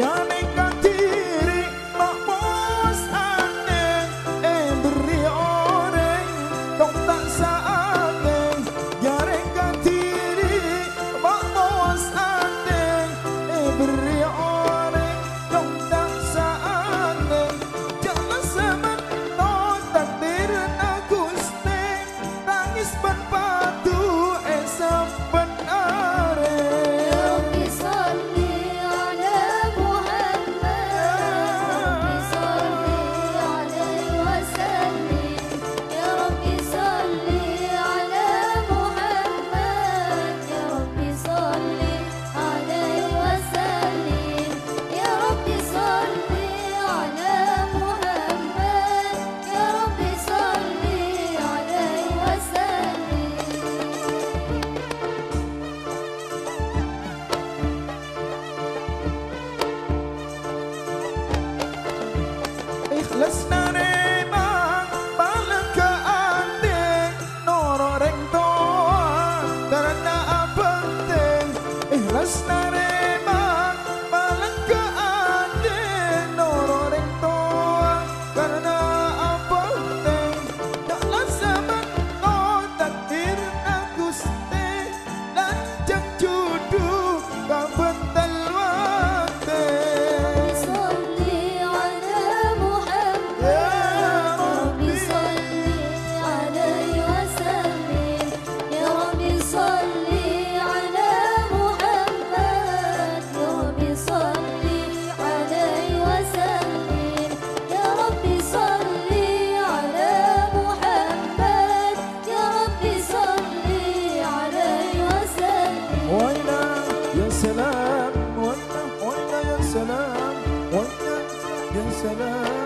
Done. سلام. وانت يا سلام.